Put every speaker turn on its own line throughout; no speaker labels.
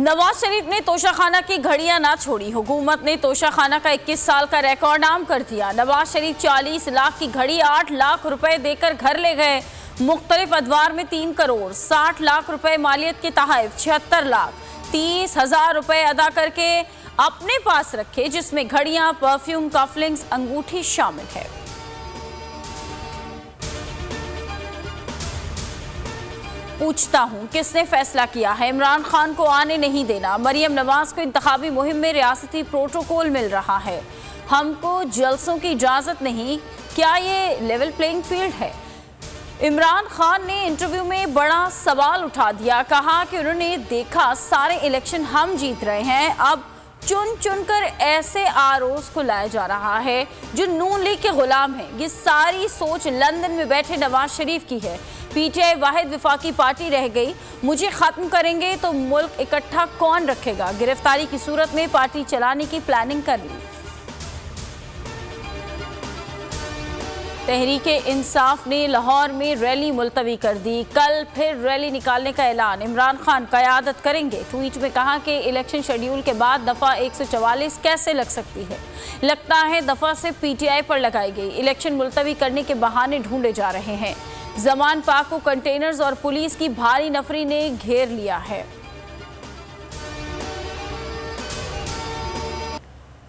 नवाज़ शरीफ ने तोशाखाना की घड़ियाँ ना छोड़ी। हुकूमत ने तोशाखाना का 21 साल का रिकॉर्ड आम कर दिया। नवाज़ शरीफ 40 लाख की घड़ी 8 लाख रुपए देकर घर ले गए। मुख्तलिफ़ अदवार में तीन करोड़ 60 लाख रुपए मालियत के तहफ छिहत्तर लाख, तीस हज़ार रुपए अदा करके अपने पास रखे, जिसमें घड़ियाँ, परफ्यूम, कफलिंग्स, अंगूठी शामिल है। पूछता हूँ, किसने फैसला किया है? इमरान खान को आने नहीं देना। मरियम नवाज़ को इंतवी मुहिम में रियासती प्रोटोकॉल मिल रहा है। हमको जलसों की इजाज़त नहीं। क्या ये लेवल प्लेइंग फ़ील्ड है? इमरान खान ने इंटरव्यू में बड़ा सवाल उठा दिया। कहा कि उन्होंने देखा, सारे इलेक्शन हम जीत रहे हैं। अब चुन चुन कर ऐसे आरोस को लाया जा रहा है, जो नून लीग के गुलाम हैं। ये सारी सोच लंदन में बैठे नवाज़ शरीफ की है। पीटीआई वाहिद विफाकी पार्टी रह गई। मुझे खत्म करेंगे तो मुल्क इकट्ठा कौन रखेगा? गिरफ्तारी की सूरत में पार्टी चलाने की प्लानिंग कर ली तहरीक इंसाफ ने लाहौर में रैली मुलतवी कर दी। कल फिर रैली निकालने का ऐलान। इमरान खान कयादत करेंगे। ट्वीट में कहा कि इलेक्शन शेड्यूल के बाद दफ़ा 144 कैसे लग सकती है? लगता है दफ़ा से पीटीआई पर लगाई गई। इलेक्शन मुलतवी करने के बहाने ढूंढे जा रहे हैं। जमान पाक को कंटेनर्स और पुलिस की भारी नफरी ने घेर लिया है।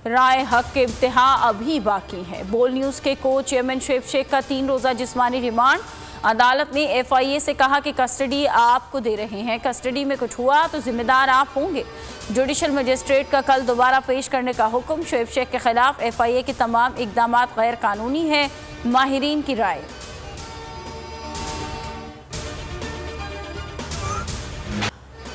राय हक के इम्तिहा अभी बाकी है। बोल न्यूज़ के को चेयरमैन शेब शेख का तीन रोज़ा जिस्मानी रिमांड। अदालत ने एफआईए से कहा कि कस्टडी आपको दे रहे हैं। कस्टडी में कुछ हुआ तो जिम्मेदार आप होंगे। जुडिशल मजिस्ट्रेट का कल दोबारा पेश करने का हुक्म। शुएब शेख के खिलाफ एफआईए के तमाम इकदाम गैर कानूनी है। माहरीन की राय।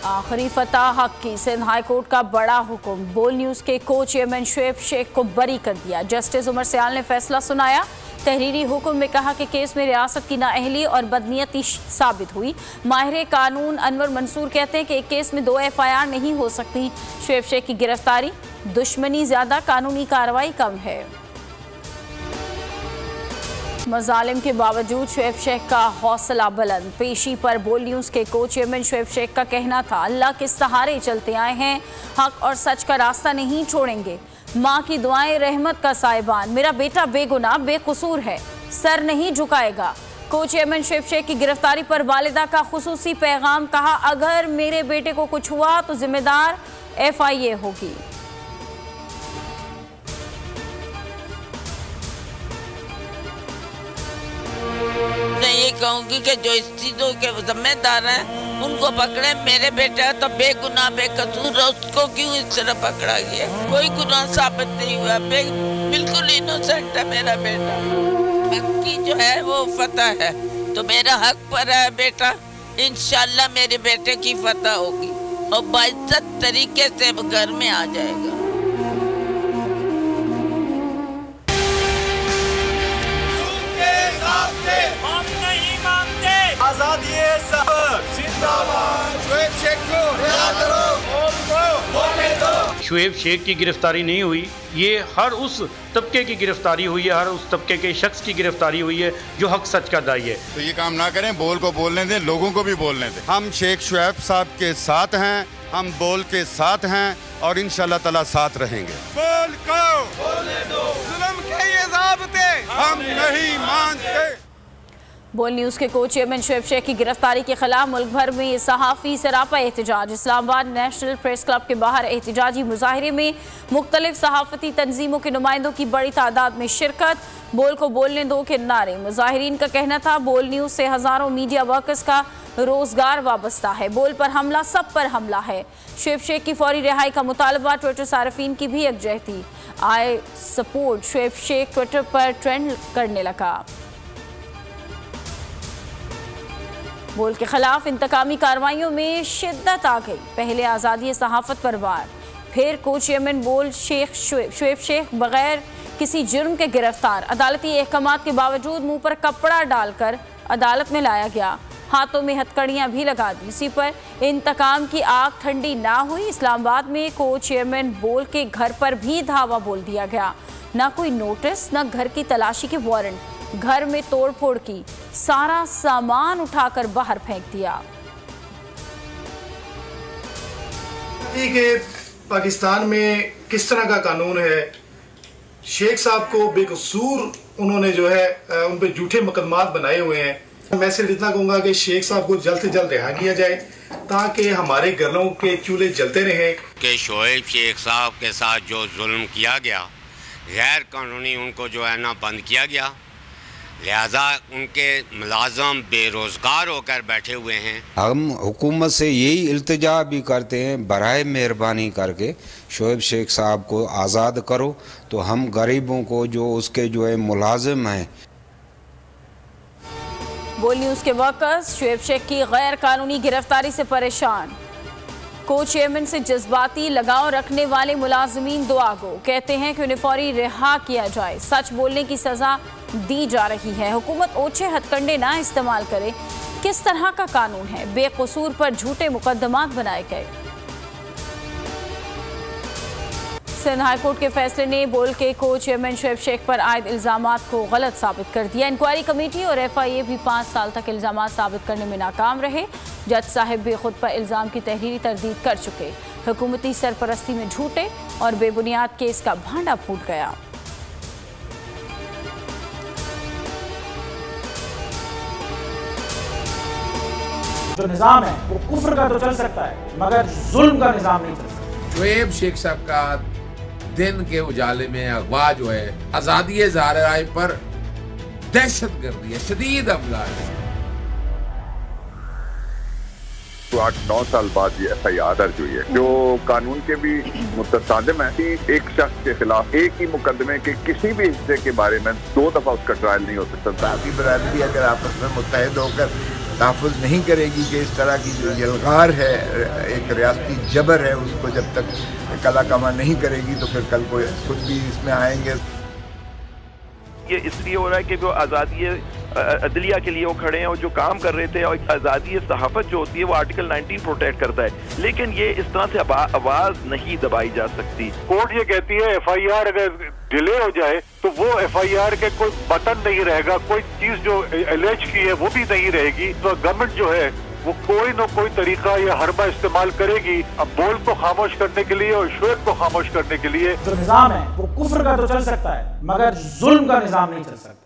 आखिरी फतह हक की सिंध हाई कोर्ट का बड़ा हुक्म। बोल न्यूज़ के को चेयरमैन शुएब शेख को बरी कर दिया। जस्टिस उमर सयाल ने फैसला सुनाया। तहरीरी हुक्म में कहा कि केस में रियासत की नाअहली और बदनीयती साबित हुई। माहिर कानून अनवर मंसूर कहते हैं कि एक केस में दो एफ़ आई आर नहीं हो सकती। शुएब शेख की गिरफ्तारी। दुश्मनी ज़्यादा, कानूनी कार्रवाई कम है। मजालिम के बावजूद शुएब शेख का हौसला बुलंद। पेशी पर बोल न्यूज़ के को चेयरमैन शुएब शेख का कहना था, अल्लाह के सहारे चलते आए हैं, हक और सच का रास्ता नहीं छोड़ेंगे। माँ की दुआएँ रहमत का साहिबान। मेरा बेटा बेगुनाह, बेकसूर है, सर नहीं झुकाएगा। को चेयरमैन शुएब शेख की गिरफ्तारी पर वालिदा का खसूसी पैगाम कहा, अगर मेरे बेटे को कुछ हुआ तो जिम्मेदार एफ़ आई ए होगी।
कहूँगी कि जो इस चीज़ों के जिम्मेदार हैं, उनको पकड़े। मेरे बेटा तो बेगुनाह, बेकसूर है, उसको क्यों इस तरह पकड़ा गया? कोई गुनाह साबित नहीं हुआ। बिल्कुल इनोसेंट है मेरा बेटा। बाकी जो है, वो फतह है। तो मेरा हक पर है बेटा। इंशाल्लाह मेरे बेटे की फतह होगी। और बाइज्जत तरीके से घर में आ जाएगा।
शुएब शेख की
गिरफ्तारी नहीं हुई। ये हर उस तबके की गिरफ्तारी हुई है हर उस तबके के शख्स की गिरफ्तारी हुई है जो हक सच का दाई है।
तो ये काम ना करें बोल को बोलने दें लोगों को भी बोलने दें। हम शेख शुएब साहब के साथ हैं हम बोल के साथ हैं और इन ताला साथ रहेंगे। बोल को बोलने दो। जुल्म के ये हम नहीं
बोल न्यूज़ के को चेयरमैन शुएब शेख की गिरफ्तारी के खिलाफ मुल्क भर में सहाफ़ी सरापा एहतजाज। इस्लामाबाद नेशनल प्रेस क्लब के बाहर एहतजाजी मुजाहरे में मुख्तलिफ़ सहाफ़ती तंजीमों के नुमाइंदों की बड़ी तादाद में शिरकत। बोल को बोलने दो के नारे। मुजाहरीन का कहना था, बोल न्यूज़ से हज़ारों मीडिया वर्कर्स का रोज़गार वाबस्ता है। बोल पर हमला, सब पर हमला है। शुएब शेख की फौरी रिहाई का मुतालबा, ट्विटर सार्फिन की भी यकजहती I support, Shoaib Sheikh Twitter पर ट्रेंड करने लगा। बोल के खिलाफ इंतकामी कार्रवाइयों में शिद्दत आ गई। पहले आज़ादी सहाफ़त पर वार, फिर को चेयरमैन बोल शेख शुएब शेख बगैर किसी जुर्म के गिरफ़्तार। अदालती अहकाम के बावजूद मुँह पर कपड़ा डालकर अदालत में लाया गया। हाथों में हथकड़ियाँ भी लगा दी। इसी पर इंतकाम की आग ठंडी ना हुई। इस्लामाबाद में को चेयरमैन बोल के घर पर भी धावा बोल दिया गया। ना कोई नोटिस, ना घर की तलाशी के वारंट। घर में तोड़फोड़ की सारा सामान उठाकर बाहर फेंक दिया।
कि पाकिस्तान में किस तरह का कानून है? शेख साहब को बेकसूर उन्होंने जो है उन पर झूठे मुकदमात बनाए हुए हैं। मैं सिर्फ़ इतना कहूँगा कि शेख साहब को जल्द से जल्द रिहा किया जाए ताकि हमारे घरों के चूल्हे जलते रहें।
कि शोएब शेख साहब के साथ जो जुल्म किया गया गैर कानूनी उनको जो है ना बंद किया गया। लिहाजा उनके मुलाजम बेरोज़गार होकर बैठे हुए हैं।
हम हुकूमत से यही अल्तजा भी करते हैं बर मेहरबानी करके शोएब शेख साहब को आज़ाद करो। तो हम गरीबों को जो उसके जो है मुलाजिम हैं।
बोल न्यूज़ के वर्कर्स शुएब शेख की गैर कानूनी गिरफ्तारी से परेशान। को चेयरमैन से जज्बाती लगाव रखने वाले मुलाजमीन दुआ गो कहते हैं कि उन्हें फौरी रिहा किया जाए। सच बोलने की सजा दी जा रही है। हुकूमत ओछे हथकंडे ना इस्तेमाल करे। किस तरह का कानून है? बेकसूर पर झूठे मुकदमात बनाए गए। सिंध हाईकोर्ट के फैसले ने बोल के को चेयरमैन शुएब शेख पर आयद इल्ज़ाम को गलत साबित कर दिया। इंक्वायरी कमेटी और एफ़ आई ए भी पाँच साल तक इल्ज़ाम साबित करने में नाकाम रहे। जज साहिब भी खुद पर इल्ज़ाम की तहरीरी तरदीद कर चुके। हुकूमती सरपरस्ती में झूठे और बेबुनियाद केस का भांडा फूट गया।
जो निज़ाम है वो कुफर का तो चल सकता है मगर जुल्म का निज़ाम नहीं चल सकता।
शुएब शेख साहब का दिन के उजाले में अगवा जो है आज़ादी जार राय पर दहशत गर्दी है शदीद अफगार है।
तो आठ नौ साल बाद ये एफ़ आई आर दर्ज हुई है। जो कानून के भी मुतसादम है कि एक शख्स के खिलाफ एक ही मुकदमे के किसी भी हिस्से के बारे में दो दफ़ा उसका ट्रायल नहीं हो सकता।
बाकी बरदरी अगर आपस में मुतहद होकर तहफ़ नहीं करेगी कि इस तरह की जो यलगार है, एक रियाती जबर है, उसको जब तक कला कमा नहीं करेगी तो फिर कल को खुद भी इसमें आएँगे।
ये इसलिए हो रहा है कि जो आज़ादी अदलिया के लिए वो खड़े हैं और जो काम कर रहे थे और आज़ादी सहाफत जो होती है वो आर्टिकल 19 प्रोटेक्ट करता है। लेकिन ये इस तरह से आवाज़ नहीं दबाई जा सकती।
कोर्ट ये कहती है एफ़ आई आर अगर डिले हो जाए तो वो एफ़ आई आर के कोई बटन नहीं रहेगा कोई चीज़ जो एलेज की है वो भी नहीं रहेगी। तो गवर्नमेंट जो है वो कोई ना कोई तरीका या हरबा इस्तेमाल करेगी। अब बोल को खामोश करने के लिए और श्वेत को खामोश करने के लिए।
जो निज़ाम है वो कुफर का तो चल सकता है मगर जुल्म का निज़ाम नहीं चल सकता।